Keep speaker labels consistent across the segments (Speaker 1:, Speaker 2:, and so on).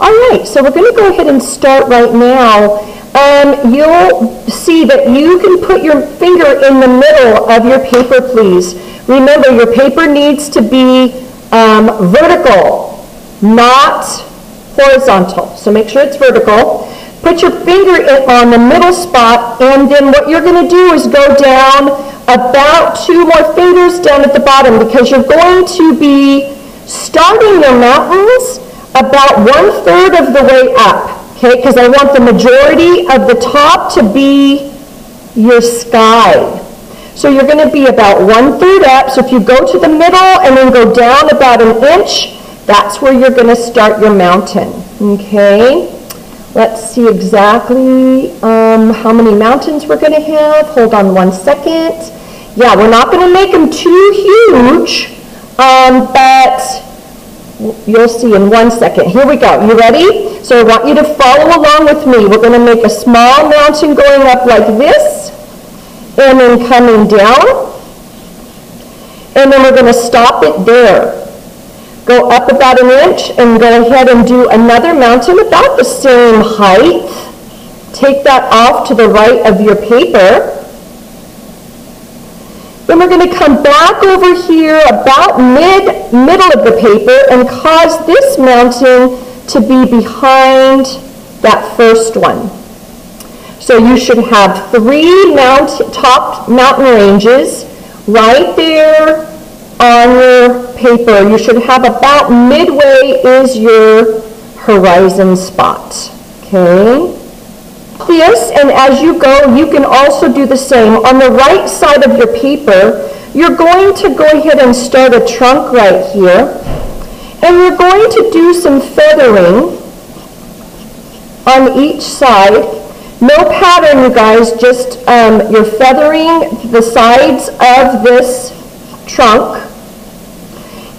Speaker 1: All right, so we're going to go ahead and start right now. Um, you'll see that you can put your finger in the middle of your paper, please. Remember, your paper needs to be um, vertical, not horizontal. So make sure it's vertical. Put your finger in, on the middle spot, and then what you're going to do is go down about two more fingers down at the bottom because you're going to be starting your mountains about one third of the way up. Okay, because I want the majority of the top to be your sky. So you're going to be about one third up. So if you go to the middle and then go down about an inch, that's where you're going to start your mountain. Okay. Let's see exactly um, how many mountains we're going to have. Hold on one second. Yeah, we're not going to make them too huge, um, but you'll see in one second. Here we go. You ready? So I want you to follow along with me. We're going to make a small mountain going up like this, and then coming down, and then we're going to stop it there go up about an inch and go ahead and do another mountain about the same height. Take that off to the right of your paper. Then we're going to come back over here about mid middle of the paper and cause this mountain to be behind that first one. So you should have three mount, top mountain ranges right there on your paper, you should have about midway is your horizon spot. Okay? This, and as you go, you can also do the same. On the right side of your paper, you're going to go ahead and start a trunk right here. And you're going to do some feathering on each side. No pattern, you guys, just um, you're feathering the sides of this trunk.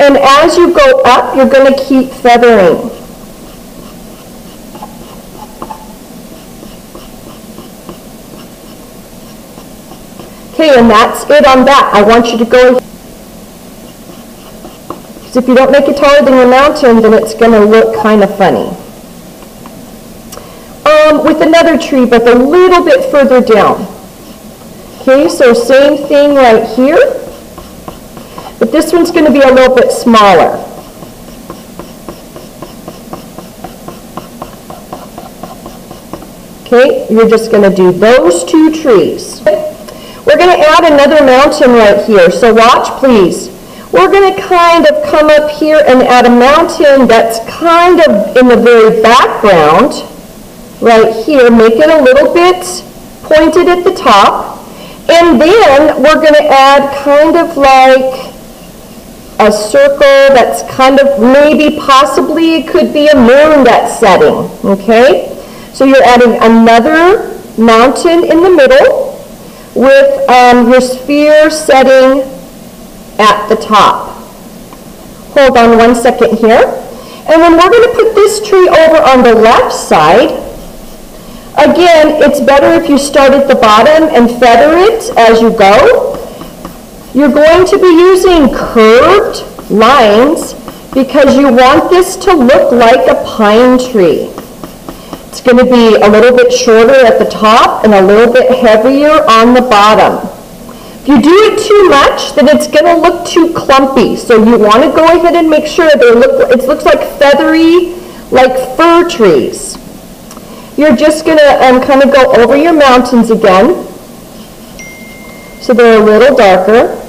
Speaker 1: And as you go up, you're going to keep feathering. Okay, and that's it on that. I want you to go, because if you don't make it taller than your mountain, then it's going to look kind of funny. Um, with another tree, but a little bit further down. Okay, so same thing right here. But this one's going to be a little bit smaller. Okay, you're just going to do those two trees. We're going to add another mountain right here, so watch please. We're going to kind of come up here and add a mountain that's kind of in the very background, right here. Make it a little bit pointed at the top. And then we're going to add kind of like a circle that's kind of maybe possibly could be a moon that's setting, okay? So you're adding another mountain in the middle with um, your sphere setting at the top. Hold on one second here. And then we're going to put this tree over on the left side. Again, it's better if you start at the bottom and feather it as you go. You're going to be using curved lines because you want this to look like a pine tree. It's going to be a little bit shorter at the top and a little bit heavier on the bottom. If you do it too much, then it's going to look too clumpy. So you want to go ahead and make sure they look, it looks like feathery, like fir trees. You're just going to um, kind of go over your mountains again. So they're a little darker.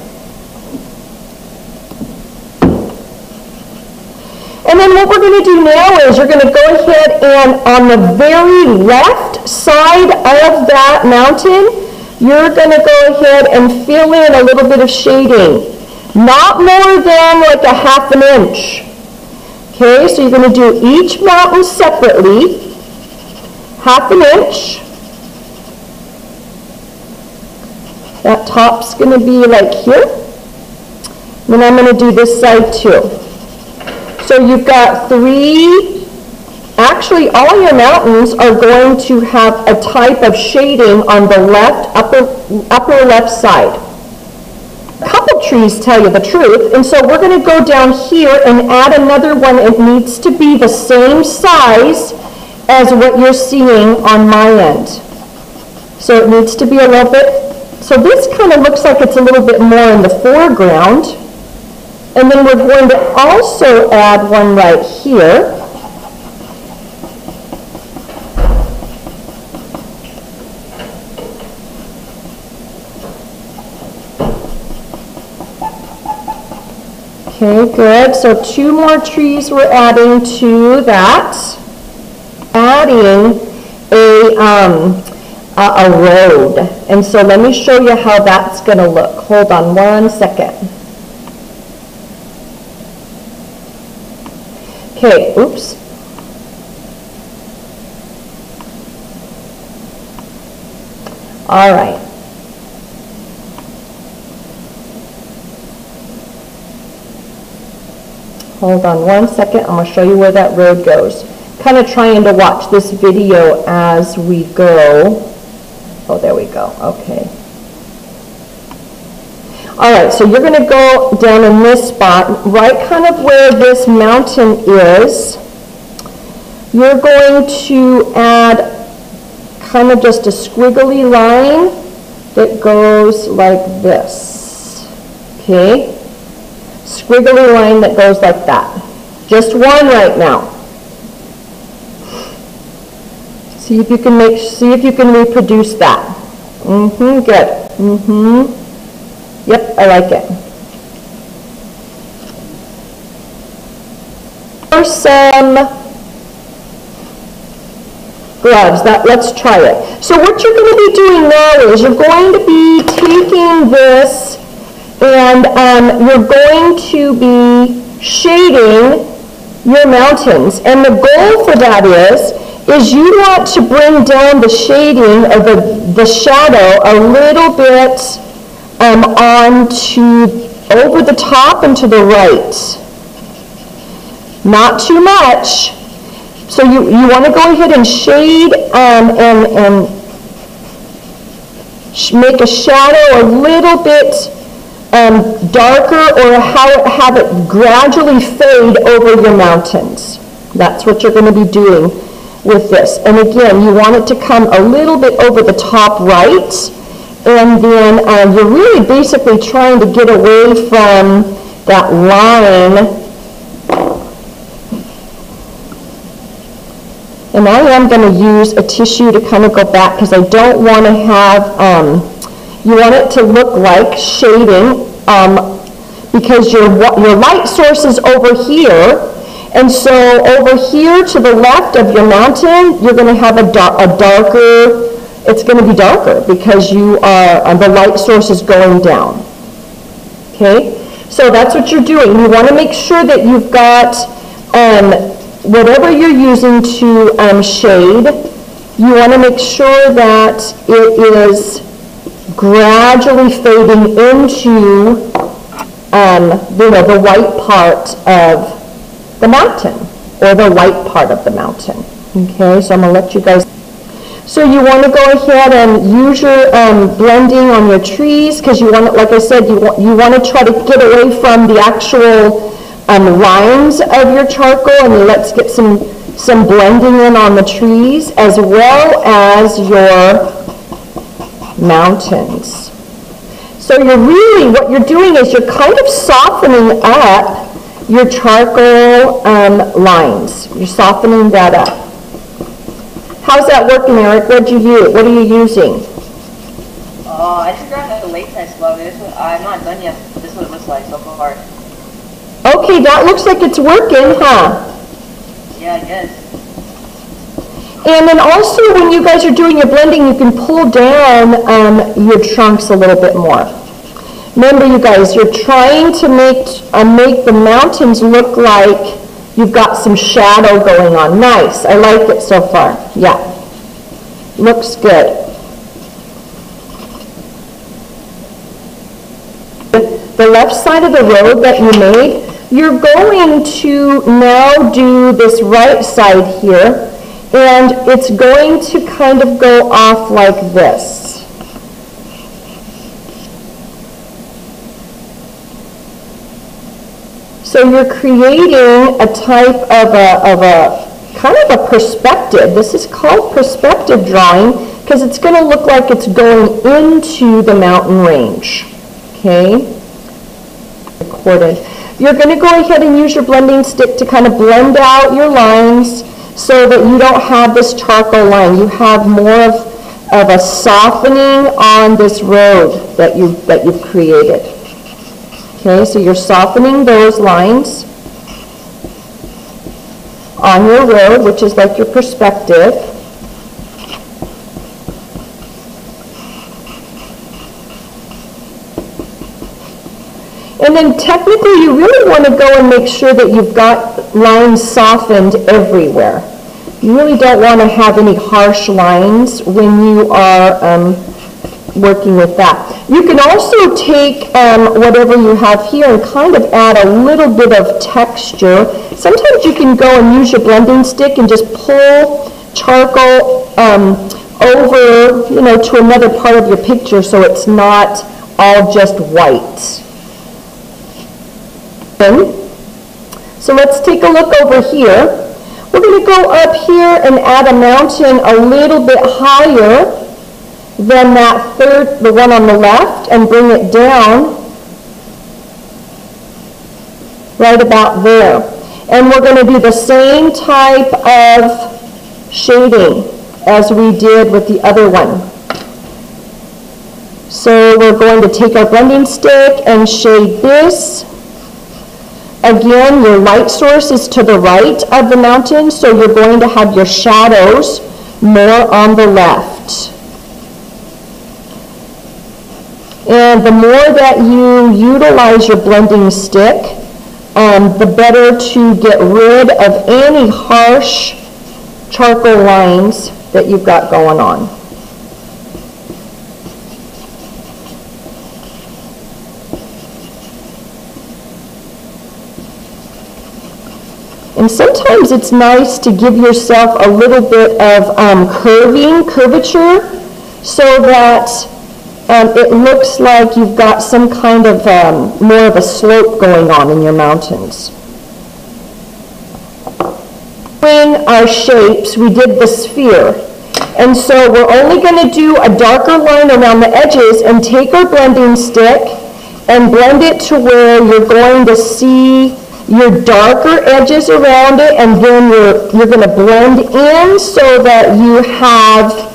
Speaker 1: And then what we're going to do now is you're going to go ahead and on the very left side of that mountain, you're going to go ahead and fill in a little bit of shading. Not more than like a half an inch. Okay, so you're going to do each mountain separately, half an inch. That top's going to be like here. And then I'm going to do this side too. So you've got three, actually all your mountains are going to have a type of shading on the left, upper, upper left side. A couple trees tell you the truth, and so we're gonna go down here and add another one. It needs to be the same size as what you're seeing on my end. So it needs to be a little bit, so this kind of looks like it's a little bit more in the foreground. And then we're going to also add one right here. Okay, good. So two more trees we're adding to that. Adding a, um, a, a road. And so let me show you how that's going to look. Hold on one second. Okay, oops. All right. Hold on one second, I'm gonna show you where that road goes. Kind of trying to watch this video as we go. Oh, there we go, okay. All right, so you're gonna go down in this spot, right kind of where this mountain is. You're going to add kind of just a squiggly line that goes like this, okay? squiggly line that goes like that. Just one right now. See if you can make, see if you can reproduce that. Mm-hmm, good. Mm-hmm. Yep, I like it. For some gloves, that, let's try it. So what you're going to be doing now is you're going to be taking this and um, you're going to be shading your mountains. And the goal for that is, is you want to bring down the shading of the, the shadow a little bit um, onto, over the top and to the right. Not too much. So you, you want to go ahead and shade um, and, and make a shadow a little bit um, darker or how, have it gradually fade over your mountains. That's what you're going to be doing with this. And again, you want it to come a little bit over the top right, and then uh, you're really basically trying to get away from that line. And I am going to use a tissue to kind of go back because I don't want to have um, you want it to look like shading um, because your, your light source is over here. And so over here to the left of your mountain, you're going to have a, a darker, it's going to be darker because you are, uh, the light source is going down. Okay? So that's what you're doing. You want to make sure that you've got um, whatever you're using to um, shade, you want to make sure that it is gradually fading into um, you know, the white part of the mountain or the white part of the mountain. Okay, so I'm going to let you guys. So you want to go ahead and use your um, blending on your trees because you want, to, like I said, you want, you want to try to get away from the actual um, lines of your charcoal and let's get some, some blending in on the trees as well as your mountains. So you're really, what you're doing is you're kind of softening up your charcoal um, lines. You're softening that up. How's that working, Eric? What'd you use? What are you using?
Speaker 2: Oh, I just grabbed a latex glove. This one, I'm not done yet. This is what it looks like so far.
Speaker 1: Okay, that looks like it's working, huh?
Speaker 2: Yeah, I guess.
Speaker 1: And then also when you guys are doing your blending, you can pull down um, your trunks a little bit more. Remember you guys, you're trying to make, uh, make the mountains look like you've got some shadow going on. Nice, I like it so far. Yeah, looks good. The left side of the road that you made, you're going to now do this right side here and it's going to kind of go off like this. So you're creating a type of a, of a, kind of a perspective. This is called perspective drawing because it's going to look like it's going into the mountain range. Okay? Recorded. You're going to go ahead and use your blending stick to kind of blend out your lines so that you don't have this charcoal line. You have more of, of a softening on this road that, you, that you've created. Okay, so you're softening those lines on your road, which is like your perspective. And then technically, you really want to go and make sure that you've got lines softened everywhere. You really don't want to have any harsh lines when you are um, working with that. You can also take um, whatever you have here and kind of add a little bit of texture. Sometimes you can go and use your blending stick and just pull charcoal um, over, you know, to another part of your picture so it's not all just white. So let's take a look over here. We're going to go up here and add a mountain a little bit higher than that third, the one on the left, and bring it down right about there. And we're going to do the same type of shading as we did with the other one. So we're going to take our blending stick and shade this Again, your light source is to the right of the mountain, so you're going to have your shadows more on the left. And the more that you utilize your blending stick, um, the better to get rid of any harsh charcoal lines that you've got going on. And sometimes it's nice to give yourself a little bit of um, curving, curvature, so that um, it looks like you've got some kind of um, more of a slope going on in your mountains. In our shapes, we did the sphere. And so we're only going to do a darker line around the edges and take our blending stick and blend it to where you're going to see your darker edges around it, and then you're, you're going to blend in so that you have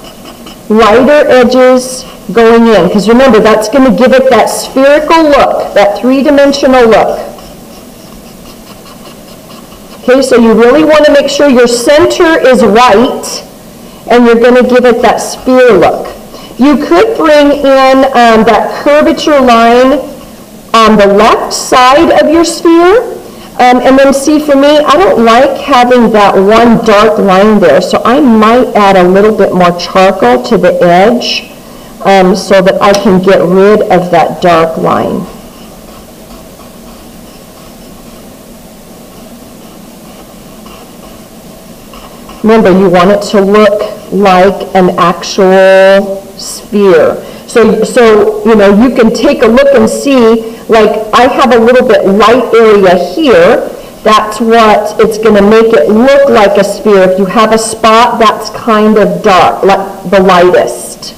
Speaker 1: lighter edges going in. Because remember, that's going to give it that spherical look, that three-dimensional look. Okay, so you really want to make sure your center is right, and you're going to give it that sphere look. You could bring in um, that curvature line on the left side of your sphere, um, and then see, for me, I don't like having that one dark line there, so I might add a little bit more charcoal to the edge um, so that I can get rid of that dark line. Remember, you want it to look like an actual sphere. So, so, you know, you can take a look and see like I have a little bit light area here, that's what it's going to make it look like a sphere. If you have a spot that's kind of dark, like the lightest.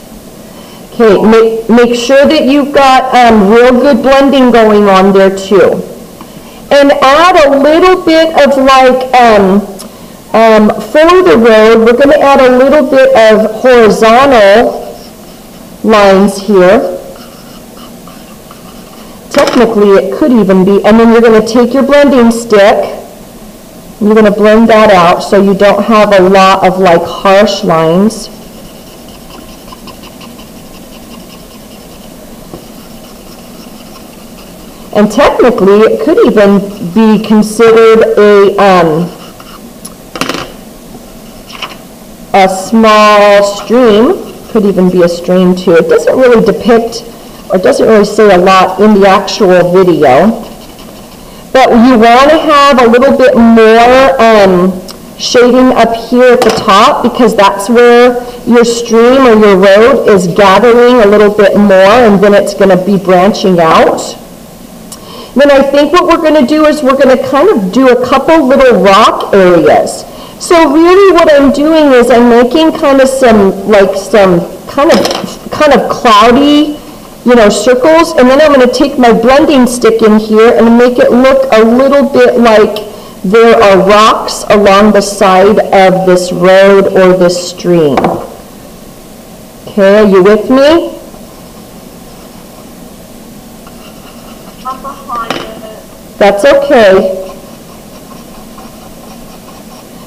Speaker 1: Okay, make, make sure that you've got um, real good blending going on there too. And add a little bit of like, um, um, for the road, we're going to add a little bit of horizontal lines here technically it could even be, and then you're going to take your blending stick, you're going to blend that out so you don't have a lot of like harsh lines. And technically, it could even be considered a, um, a small stream. Could even be a stream too. It doesn't really depict it doesn't really say a lot in the actual video. But you want to have a little bit more um, shading up here at the top because that's where your stream or your road is gathering a little bit more and then it's going to be branching out. then I think what we're gonna do is we're gonna kind of do a couple little rock areas. So really what I'm doing is I'm making kind of some, like some kind of, kind of cloudy, you know, circles, and then I'm gonna take my blending stick in here and make it look a little bit like there are rocks along the side of this road or this stream. Okay, are you with me?
Speaker 2: I'm behind it.
Speaker 1: That's okay.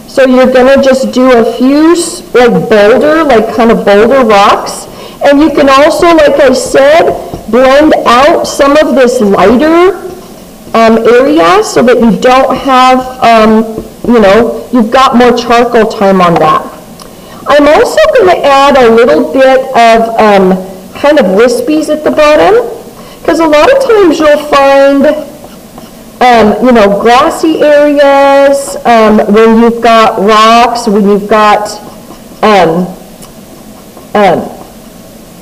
Speaker 1: So you're gonna just do a few, like boulder, like kind of boulder rocks. And you can also, like I said, blend out some of this lighter um, area so that you don't have, um, you know, you've got more charcoal time on that. I'm also gonna add a little bit of um, kind of wispies at the bottom. Because a lot of times you'll find um, you know, grassy areas, um, when you've got rocks, when you've got, um, um,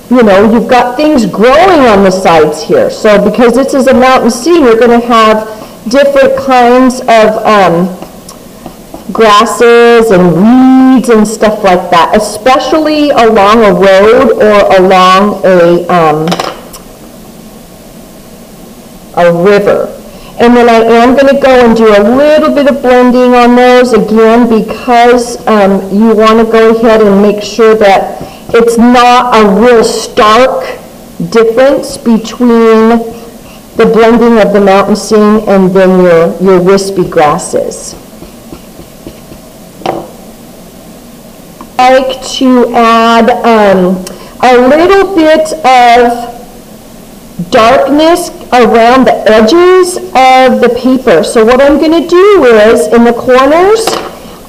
Speaker 1: you know, you've got things growing on the sides here. So because this is a mountain scene, you're gonna have different kinds of, um, grasses and weeds and stuff like that, especially along a road or along a, um, a river. And then I am going to go and do a little bit of blending on those again because um, you want to go ahead and make sure that it's not a real stark difference between the blending of the mountain scene and then your, your wispy grasses. I like to add um, a little bit of darkness around the edges of the paper. So what I'm going to do is, in the corners,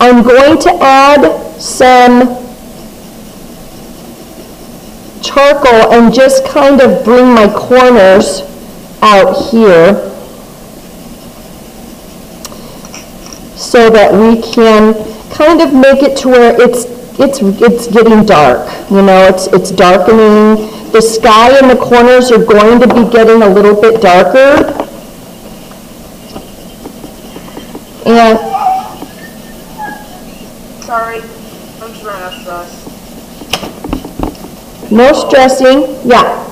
Speaker 1: I'm going to add some charcoal and just kind of bring my corners out here so that we can kind of make it to where it's, it's, it's getting dark, you know, it's, it's darkening. The sky in the corners are going to be getting a little bit darker. And,
Speaker 2: Sorry, I'm just running out of sauce.
Speaker 1: no stressing, yeah.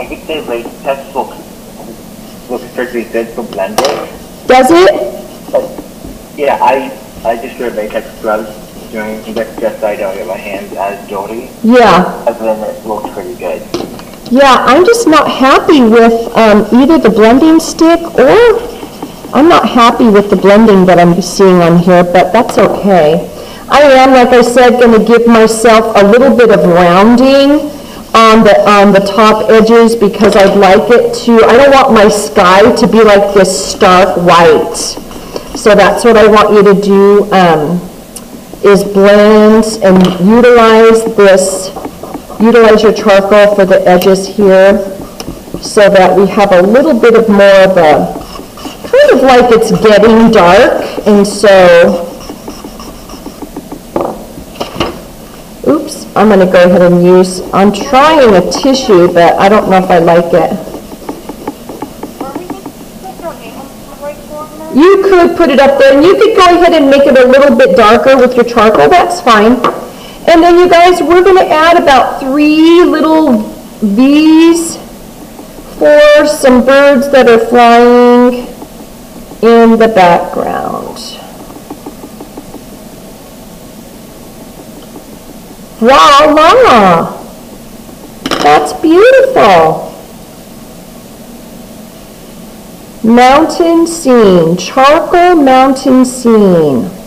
Speaker 3: I think the latex looks, looks pretty good for blending.
Speaker 1: Does it?
Speaker 3: But, yeah, I, I just wear latex gloves during this just so I don't get my hands as dirty.
Speaker 1: Yeah.
Speaker 3: Other than it looks pretty good.
Speaker 1: Yeah, I'm just not happy with um, either the blending stick or, I'm not happy with the blending that I'm seeing on here, but that's okay. I am, like I said, going to give myself a little bit of rounding on the, on the top edges because I'd like it to, I don't want my sky to be like this stark white. So that's what I want you to do, um, is blend and utilize this utilize your charcoal for the edges here so that we have a little bit of more of a, kind of like it's getting dark, and so, oops, I'm gonna go ahead and use, I'm trying a tissue, but I don't know if I like it.
Speaker 2: Are we going to put our name on the
Speaker 1: You could put it up there, and you could go ahead and make it a little bit darker with your charcoal, that's fine. And then you guys, we're gonna add about three little V's for some birds that are flying in the background. Voila! That's beautiful. Mountain scene, charcoal mountain scene.